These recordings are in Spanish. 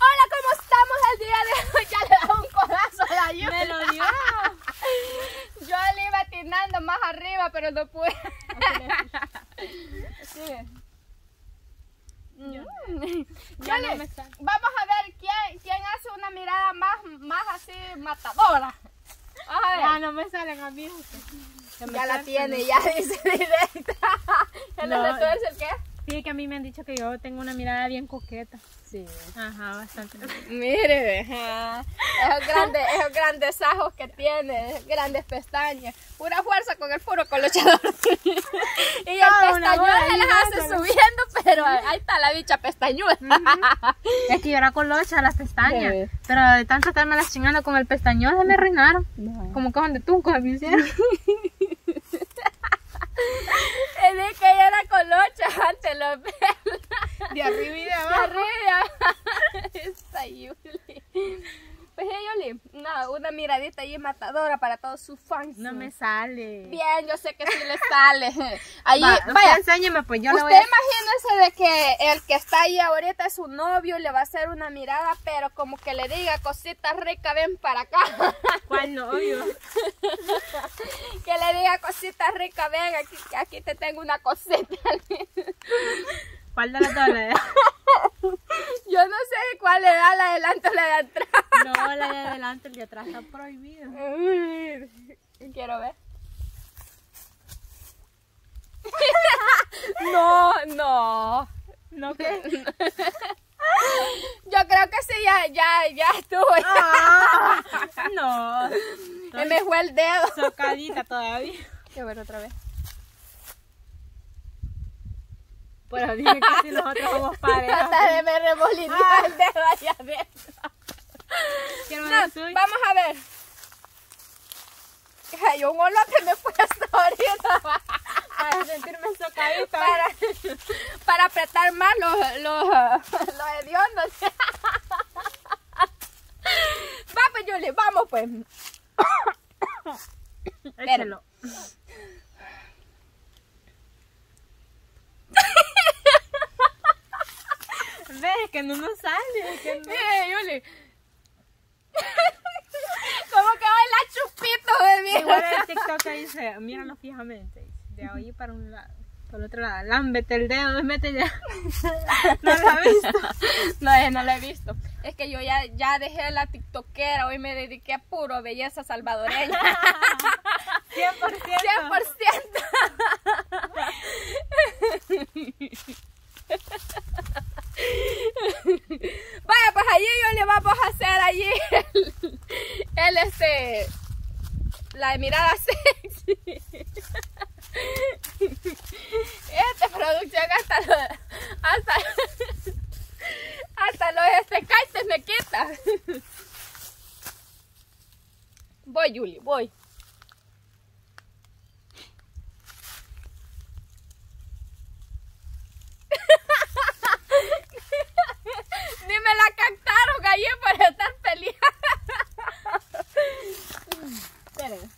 Hola, ¿cómo estamos el día de hoy? Ya le da un codazo a la lluvia. Me lo dio. Yo le iba atinando más arriba, pero no pude. Sí. Yo- Mm. Ya no vamos a ver quién, quién hace una mirada más, más así matadora. A ver. Ya no me salen a mí. Ya la tiene, ya dice directa. ¿El No, no, es el qué? Sí, que a mí me han dicho que yo tengo una mirada bien coqueta. Sí. Ajá, bastante. Mire, ajá. esos grandes, esos grandes ajos que tiene, grandes pestañas, pura fuerza con el puro colochador. y el pestañudo se las hace subiendo, pero ahí está la bicha pestañuda. Es que yo era colocha las pestañas. Pero de tanto estarme las chingando con el pestañón se me arruinaron. Como cojan de tunco me hicieron. Es que ella era colocha antes los. De arriba y de De arriba. Esta Yuli. Pues hey, Yuli, una, una miradita ahí matadora para todos sus fans. No me sale. Bien, yo sé que sí le sale. Ahí, Va, vaya, enséñeme, pues yo Usted voy a... imagínese de que el que está ahí ahorita es su novio, le va a hacer una mirada, pero como que le diga cositas ricas, ven para acá. ¿Cuál novio? que le diga cositas ricas, ven, aquí, aquí te tengo una cosita. ¿Cuál de las dos Yo no sé cuál le da la de adelante o la de atrás. No, la de adelante, el de atrás está prohibido. Quiero ver. No, no. ¿No qué? Yo creo que sí, ya, ya, ya estuvo. Ah, no. Me fue el dedo. Socadita todavía. Quiero ver otra vez. Pero dime que si nosotros somos pareja. Hasta de me remolineó Ah. el dedo allá adentro. No, vamos a ver. Ay, un olor que me he puesto ahorita Para sentirme socadita. para, para apretar más los, los, los hediondos. Va pues, Yuli, vamos pues. Échelo. Ves que no nos sale. que no- Mire, Yuli. Como que baila chupito de mí. Igual el TikTok dice, míralo fijamente. De ahí para un lado. Por el otro lado, lámbete el dedo, mete ya. No lo ha visto. No, eh, no lo he visto. Es que yo ya, ya dejé la tiktokera, hoy me dediqué a puro belleza salvadoreña. 100%. 100%. Vaya, pues allí yo le vamos a hacer allí el, el, este la mirada sexy. Esta producción hasta lo- hasta hasta los caites me quita. Voy, Yuli, voy. Ni me la captaron allí por estar peleando. Esperen.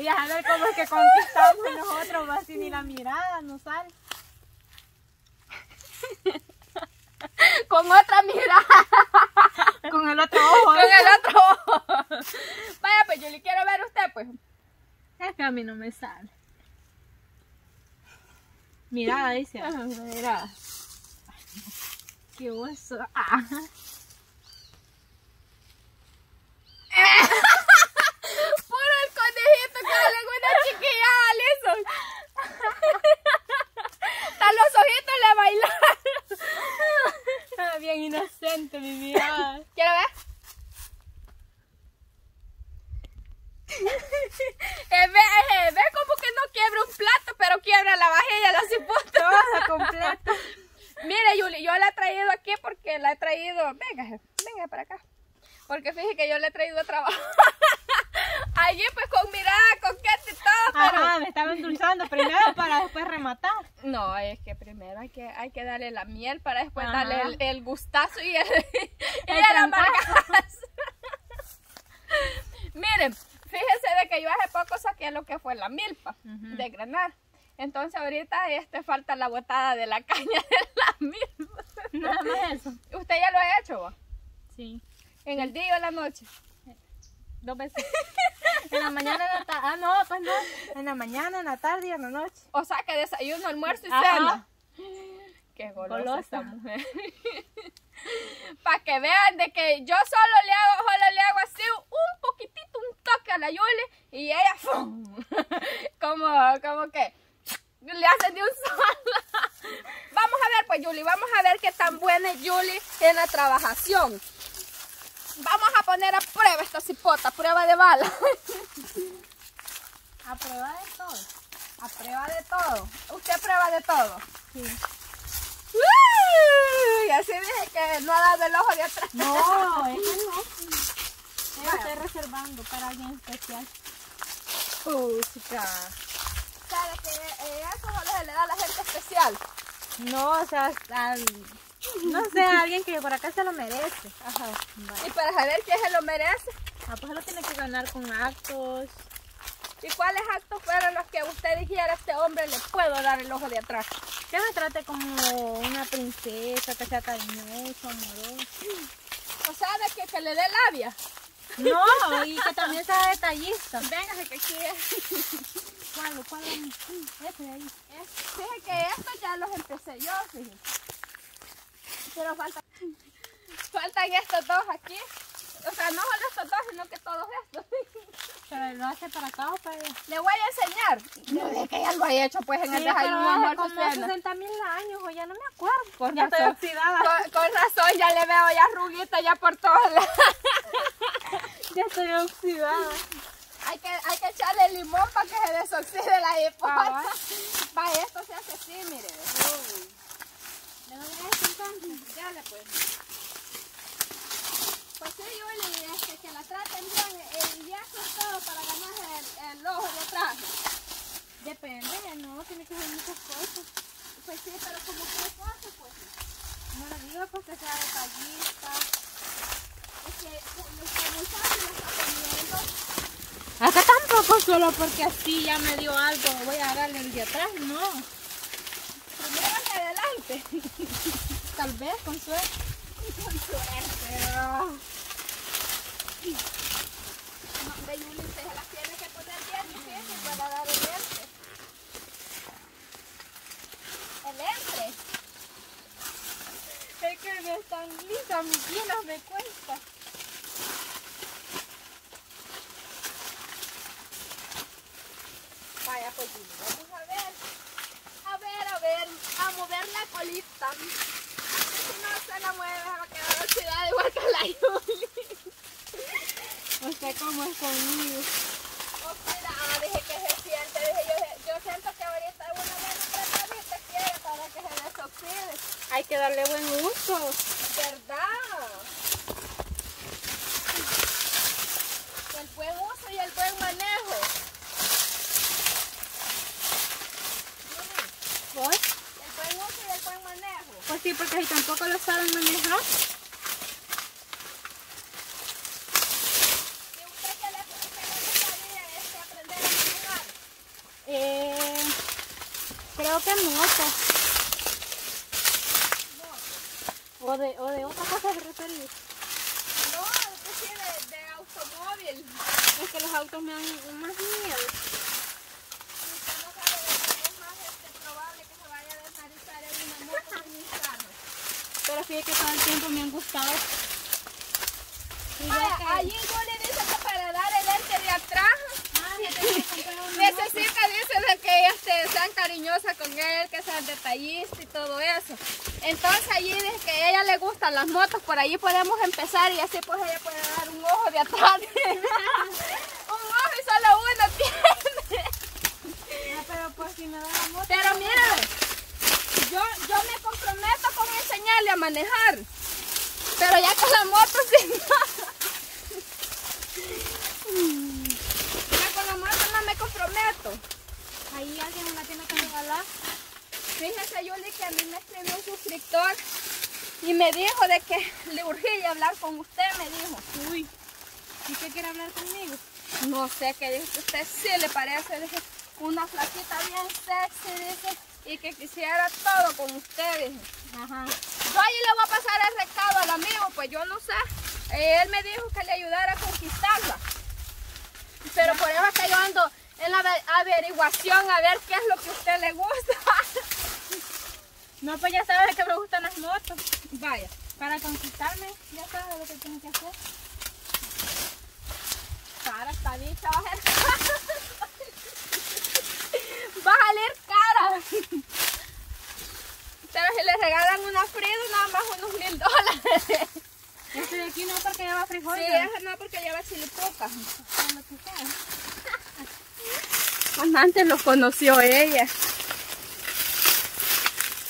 Y a ver cómo es que conquistamos nosotros, va así ni la mirada nos sale. Con otra mirada. Con el otro ojo. Con el otro ojo. Vaya, pues yo le quiero ver a usted, pues. Es que a mí no me sale. Mirada, dice. Mira. Qué hueso. Ah. Puro el conejito que le una chiquilla a Alison. Hasta los ojitos le bailaron. Ah, Bien inocente mi mirada. ¿Quiero ver? Eh, ve, eh, ve como que no quiebra un plato, pero quiebra la vajilla, la cipote. Toda completa. Mire, Yuli, yo la he traído aquí porque la he traído. Venga, venga para acá. Porque fíjese que yo le he traído trabajo. Allí, pues con mirada coqueta y todo, pero. Ajá, me estaba endulzando primero para después rematar. No, es que primero hay que, hay que darle la miel para después Ajá. darle el, el gustazo y el, y El. Miren, fíjense de que yo hace poco saqué lo que fue la milpa de granar. Entonces ahorita este falta la botada de la caña de la milpa. Nada más eso. ¿Usted ya lo ha hecho? va? Sí. ¿En el día o en la noche? Dos veces. En la mañana, en la tarde. Ah, no, pues no. En la mañana, en la tarde y en la noche. O sea, que desayuno, almuerzo y cena. Qué golosa, Golosa. esta mujer. Para que vean de que yo solo le hago, solo le hago así un poquitito, un toque a la Yuli y ella ¡fum! como, como que le hacen de un solo. Vamos a ver pues Yuli, vamos a ver qué tan buena es Yuli en la trabajación. Vamos poner a prueba esta cipota, prueba de bala. A prueba de todo. A prueba de todo. Usted prueba de todo. Sí. Uy, así dije que no ha dado el ojo de atrás. No, es que no. Yo estoy reservando para alguien especial. Chica. ¿Sabe que eh, eso solo se le da a la gente especial? No, o sea, al- no sé, alguien que por acá se lo merece. Ajá. Vale. Y para saber quién se lo merece. Ah, pues lo tiene que ganar con actos. ¿Y cuáles actos fueron los que usted dijera a este hombre le puedo dar el ojo de atrás? Que me trate como una princesa, que sea cariñoso, amoroso. O sea, de que, que le dé labia. No, y que también sea detallista. Véngase que aquí es. ¿Cuál? ¿Cuál? Ese de ahí. es- Fíjese que estos ya los empecé yo, fíjese. Pero falta, faltan estos dos aquí. O sea, no solo estos dos, sino que todos estos. Pero lo hace para acá o para allá. Le voy a enseñar. No de que ya lo he hecho, pues en el Sí, desayuno hace almuerzo, como cena. 60 mil años, o ya no me acuerdo. Con ya estoy razón. oxidada. Con, con razón, ya le veo ya ruguita ya por todos lados. Ya estoy oxidada. hay, que, hay que echarle limón para que se desoxide la hipota. Cabal. Va, esto se hace así, mire. ¿Le doy a este entonces? Dale, pues. Pues sí, Yuli, este, que la traten bien. eso es todo para ganar el, el ojo de atrás. Depende, no, tiene que ser muchas cosas. Pues sí, pero como que cosas, pues. No le digo porque sea detallista. Es que sabe si lo está comiendo. Acá tampoco solo porque así ya me dio algo. Voy a darle el de atrás, no. Tal vez con suerte. Con suerte. No, de Yuli, se las tiene que poner bien difícil para dar el entre. El entre. Es que me están lisas, mis piernas me cuesta. Vaya, pues Yuli, vamos a ver. A ver, a ver, a mover la colita. Si no se la mueve, se va a quedar oxidada igual que la Yuli. Usted cómo es conmigo. Oxidada, dije que se siente. Dije, yo, yo siento que ahorita una buena apretadita quiere para que se desoxide. Hay que darle buen uso. ¿Verdad? El buen uso y el buen manejo. ¿Vos? El buen uso y el buen Pues sí, porque si tampoco lo saben manejar. Eh, creo que moto. O de, o de otra cosa se referir. No, es decir, de, de automóvil. Es que los autos me dan más miedo. Si usted no sabe de qué es más este, probable que se vaya a desnarizar en una moto o en un carro. Que todo el tiempo me han gustado. Allí yo le dice que para dar el ente de atrás Ah, necesita, dice, de que este, sean cariñosas con él, que sean detallistas y todo eso. Entonces allí dice que a ella le gustan las motos, por allí podemos empezar y así pues ella puede dar un ojo de atrás. un ojo y solo uno tiene. Ah, pero pues si me da la moto. Pero mire, yo, yo me comprometo con enseñarle a manejar. Pero ya con la moto sí. Ya con la moto no me comprometo. Ahí alguien me la tiene que regalar. Fíjese, Yuli, que a mí me escribió un suscriptor y me dijo de que le urgía hablar con usted, me dijo. Uy. ¿Y qué quiere hablar conmigo? No sé, que dice usted sí le parece dice, una flaquita bien sexy, dice, y que quisiera todo con usted, dice. Ajá. Yo ahí le voy a pasar el recado al amigo, pues yo no sé. Eh, él me dijo que le ayudara a conquistarla. Pero por eso es que yo ando en la ave- averiguación a ver qué es lo que a usted le gusta. No, pues ya sabes que me gustan las motos. Vaya. Para conquistarme, ya sabes lo que tienes que hacer. Cara, bicha va a ser Va a salir cara. Pero si le regalan una Frido, nada más unos mil dólares. Este de aquí no Sí, frijoles. esa no porque lleva chilipoca. Con lo que sea. Pues antes lo conoció ella.